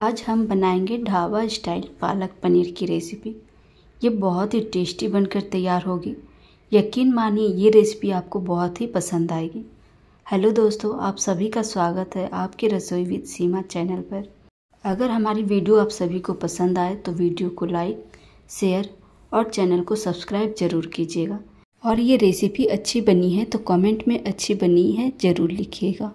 आज हम बनाएँगे ढाबा स्टाइल पालक पनीर की रेसिपी। ये बहुत ही टेस्टी बनकर तैयार होगी। यकीन मानिए, ये रेसिपी आपको बहुत ही पसंद आएगी। हेलो दोस्तों, आप सभी का स्वागत है आपके रसोई विद सीमा चैनल पर। अगर हमारी वीडियो आप सभी को पसंद आए तो वीडियो को लाइक, शेयर और चैनल को सब्सक्राइब ज़रूर कीजिएगा। और ये रेसिपी अच्छी बनी है तो कमेंट में अच्छी बनी है ज़रूर लिखिएगा।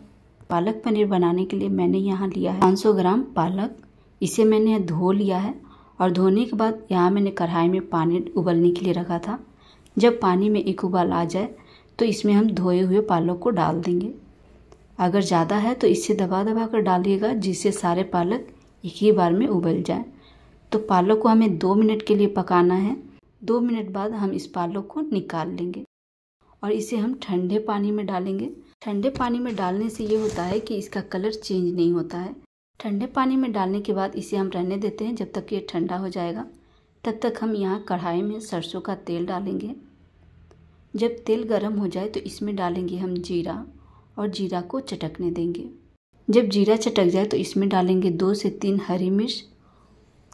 पालक पनीर बनाने के लिए मैंने यहाँ लिया है 500 ग्राम पालक। इसे मैंने धो लिया है और धोने के बाद यहाँ मैंने कढ़ाई में पानी उबलने के लिए रखा था। जब पानी में एक उबाल आ जाए तो इसमें हम धोए हुए पालक को डाल देंगे। अगर ज़्यादा है तो इसे दबा दबा कर डालिएगा, जिससे सारे पालक एक ही बार में उबल जाए। तो पालक को हमें दो मिनट के लिए पकाना है। दो मिनट बाद हम इस पालक को निकाल लेंगे और इसे हम ठंडे पानी में डालेंगे। ठंडे पानी में डालने से ये होता है कि इसका कलर चेंज नहीं होता है। ठंडे पानी में डालने के बाद इसे हम रहने देते हैं जब तक ये ठंडा हो जाएगा। तब तक हम यहाँ कढ़ाई में सरसों का तेल डालेंगे। जब तेल गर्म हो जाए तो इसमें डालेंगे हम जीरा और जीरा को चटकने देंगे। जब जीरा चटक जाए तो इसमें डालेंगे दो से तीन हरी मिर्च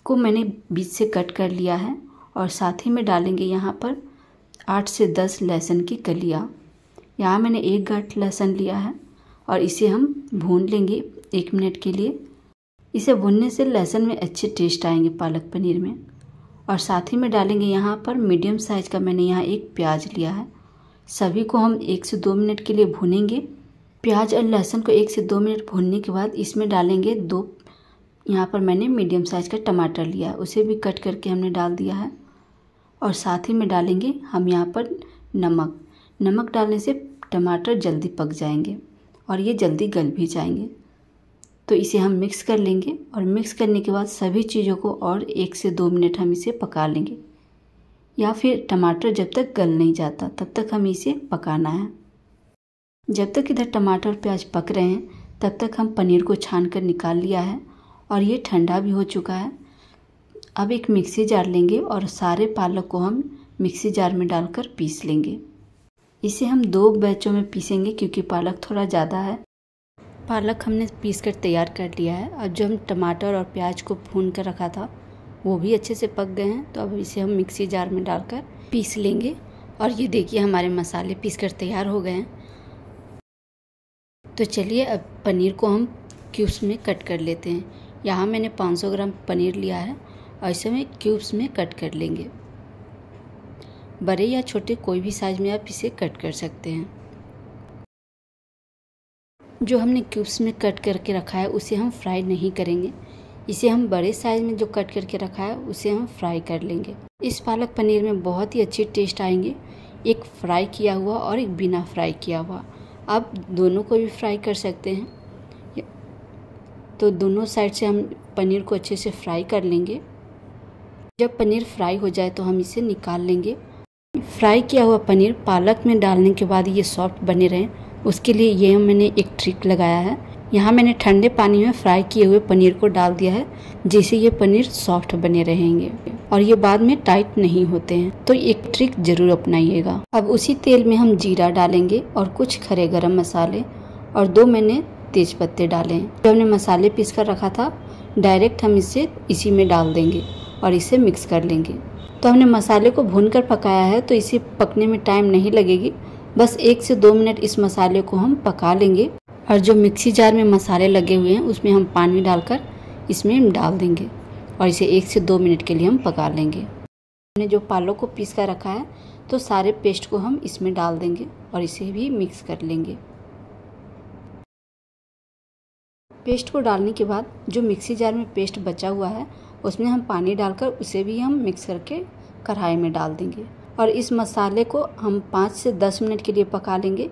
को मैंने बीच से कट कर लिया है और साथ ही में डालेंगे यहाँ पर आठ से दस लहसुन की कलियाँ। यहाँ मैंने एक गांठ लहसुन लिया है और इसे हम भून लेंगे एक मिनट के लिए। इसे भूनने से लहसुन में अच्छे टेस्ट आएँगे पालक पनीर में। और साथ ही में डालेंगे यहाँ पर मीडियम साइज़ का मैंने यहाँ एक प्याज लिया है। सभी को हम एक से दो मिनट के लिए भूनेंगे। प्याज और लहसुन को एक से दो मिनट भूनने के बाद इसमें डालेंगे दो, यहाँ पर मैंने मीडियम साइज़ का टमाटर लिया है। उसे भी कट करके हमने डाल दिया है। और साथ ही में डालेंगे हम यहाँ पर नमक। नमक डालने से टमाटर जल्दी पक जाएँगे और ये जल्दी गल भी जाएँगे। तो इसे हम मिक्स कर लेंगे और मिक्स करने के बाद सभी चीज़ों को और एक से दो मिनट हम इसे पका लेंगे। या फिर टमाटर जब तक गल नहीं जाता, तब तक हम इसे पकाना है। जब तक इधर टमाटर और प्याज पक रहे हैं, तब तक हम पनीर को छान कर निकाल लिया है और ये ठंडा भी हो चुका है। अब एक मिक्सी जार लेंगे और सारे पालक को हम मिक्सी जार में डालकर पीस लेंगे। इसे हम दो बैचों में पीसेंगे क्योंकि पालक थोड़ा ज़्यादा है। पालक हमने पीस कर तैयार कर लिया है और जो हम टमाटर और प्याज को भून कर रखा था, वो भी अच्छे से पक गए हैं। तो अब इसे हम मिक्सी जार में डालकर पीस लेंगे और ये देखिए हमारे मसाले पीस कर तैयार हो गए हैं। तो चलिए अब पनीर को हम क्यूब्स में कट कर लेते हैं। यहाँ मैंने 500 ग्राम पनीर लिया है और इसे में क्यूब्स में कट कर लेंगे। बड़े या छोटे कोई भी साइज़ में आप इसे कट कर सकते हैं। जो हमने क्यूब्स में कट करके रखा है, उसे हम फ्राई नहीं करेंगे। इसे हम बड़े साइज़ में जो कट करके रखा है, उसे हम फ्राई कर लेंगे। इस पालक पनीर में बहुत ही अच्छी टेस्ट आएँगे। एक फ्राई किया हुआ और एक बिना फ्राई किया हुआ। आप दोनों को भी फ्राई कर सकते हैं। तो दोनों साइड से हम पनीर को अच्छे से फ्राई कर लेंगे। जब पनीर फ्राई हो जाए तो हम इसे निकाल लेंगे। फ्राई किया हुआ पनीर पालक में डालने के बाद ये सॉफ्ट बने रहे। उसके लिए ये मैंने एक ट्रिक लगाया है। यहाँ मैंने ठंडे पानी में फ्राई किए हुए पनीर को डाल दिया है, जिससे ये पनीर सॉफ्ट बने रहेंगे। और ये बाद में टाइट नहीं होते हैं। तो एक ट्रिक ज़रूर अपनाइएगा। अब उसी तेल में हम जीरा डालेंगे और कुछ खरे गरम मसाले और दो मैंने तेज पत्ते डाले हैं। जो हमने मसाले पीस कर रखा था डायरेक्ट हम इसे इसी में डाल देंगे और इसे मिक्स कर लेंगे। तो हमने मसाले को भूनकर पकाया है तो इसे पकने में टाइम नहीं लगेगी। बस एक से दो मिनट इस मसाले को हम पका लेंगे और जो मिक्सी जार में मसाले लगे हुए हैं, उसमें हम पानी डालकर इसमें डाल देंगे और इसे एक से दो मिनट के लिए हम पका लेंगे। हमने जो पालों को पीस कर रखा है तो सारे पेस्ट को हम इसमें डाल देंगे और इसे भी मिक्स कर लेंगे। पेस्ट को डालने के बाद जो मिक्सी जार में पेस्ट बचा हुआ है उसमें हम पानी डालकर उसे भी हम मिक्स करके कढ़ाई में डाल देंगे। और इस मसाले को हम पाँच से दस मिनट के लिए पका लेंगे,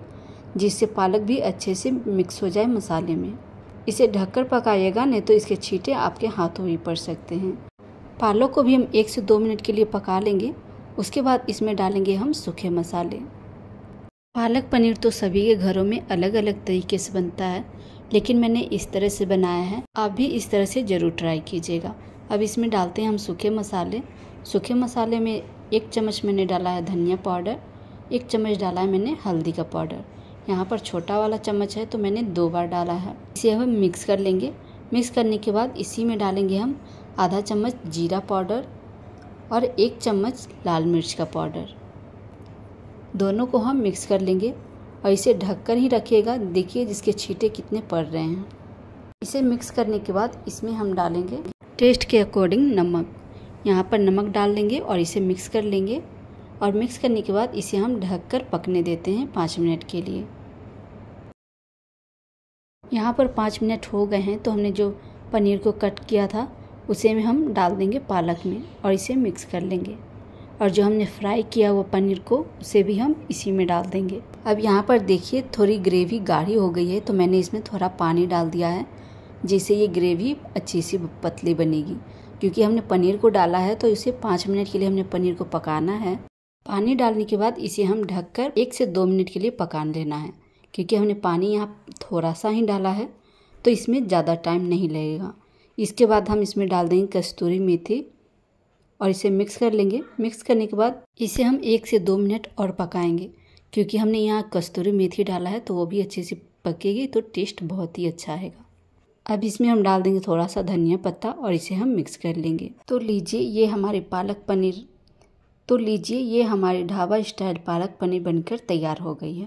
जिससे पालक भी अच्छे से मिक्स हो जाए मसाले में। इसे ढककर पकाइएगा, नहीं तो इसके छींटे आपके हाथों ही पड़ सकते हैं। पालक को भी हम एक से दो मिनट के लिए पका लेंगे। उसके बाद इसमें डालेंगे हम सूखे मसाले। पालक पनीर तो सभी के घरों में अलग अलग तरीके से बनता है, लेकिन मैंने इस तरह से बनाया है। आप भी इस तरह से ज़रूर ट्राई कीजिएगा। अब इसमें डालते हैं हम सूखे मसाले। सूखे मसाले में एक चम्मच मैंने डाला है धनिया पाउडर, एक चम्मच डाला है मैंने हल्दी का पाउडर। यहाँ पर छोटा वाला चम्मच है तो मैंने दो बार डाला है। इसे हम मिक्स कर लेंगे। मिक्स करने के बाद इसी में डालेंगे हम आधा चम्मच जीरा पाउडर और एक चम्मच लाल मिर्च का पाउडर। दोनों को हम मिक्स कर लेंगे और इसे ढककर ही रखिएगा। देखिए जिसके छींटे कितने पड़ रहे हैं। इसे मिक्स करने के बाद इसमें हम डालेंगे टेस्ट के अकॉर्डिंग नमक। यहाँ पर नमक डाल लेंगे और इसे मिक्स कर लेंगे और मिक्स करने के बाद इसे हम ढककर पकने देते हैं पाँच मिनट के लिए। यहाँ पर पाँच मिनट हो गए हैं तो हमने जो पनीर को कट किया था, उसे में हम डाल देंगे पालक में और इसे मिक्स कर लेंगे। और जो हमने फ्राई किया हुआ पनीर को, उसे भी हम इसी में डाल देंगे। अब यहाँ पर देखिए, थोड़ी ग्रेवी गाढ़ी हो गई है तो मैंने इसमें थोड़ा पानी डाल दिया है। जिससे ये ग्रेवी अच्छी सी पतली बनेगी। क्योंकि हमने पनीर को डाला है तो इसे पाँच मिनट के लिए हमने पनीर को पकाना है। पानी डालने के बाद इसे हम ढककर एक से दो मिनट के लिए पकान लेना है। क्योंकि हमने पानी यहाँ थोड़ा सा ही डाला है तो इसमें ज़्यादा टाइम नहीं लगेगा। इसके बाद हम इसमें डाल देंगे कस्तूरी मेथी और इसे मिक्स कर लेंगे। मिक्स करने के बाद इसे हम एक से दो मिनट और पकाएँगे। क्योंकि हमने यहाँ कस्तूरी मेथी डाला है तो वो भी अच्छे से पकेगी तो टेस्ट बहुत ही अच्छा आएगा। अब इसमें हम डाल देंगे थोड़ा सा धनिया पत्ता और इसे हम मिक्स कर लेंगे। तो लीजिए ये हमारे पालक पनीर तो लीजिए ये हमारे ढाबा स्टाइल पालक पनीर बनकर तैयार हो गई है।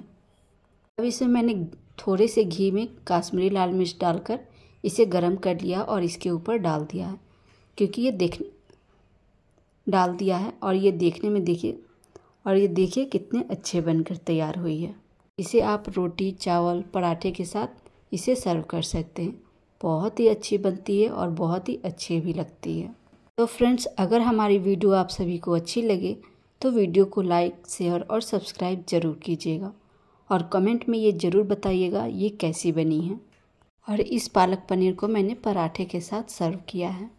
अब इसमें मैंने थोड़े से घी में काश्मीरी लाल मिर्च डालकर इसे गरम कर लिया और इसके ऊपर डाल दिया है, क्योंकि ये देख, डाल दिया है और ये देखने में देखिए, और ये देखिए कितने अच्छे बनकर तैयार हुई है। इसे आप रोटी, चावल, पराठे के साथ इसे सर्व कर सकते हैं। बहुत ही अच्छी बनती है और बहुत ही अच्छी भी लगती है। तो फ्रेंड्स, अगर हमारी वीडियो आप सभी को अच्छी लगे तो वीडियो को लाइक, शेयर और सब्सक्राइब ज़रूर कीजिएगा। और कमेंट में ये ज़रूर बताइएगा ये कैसी बनी है। और इस पालक पनीर को मैंने पराठे के साथ सर्व किया है।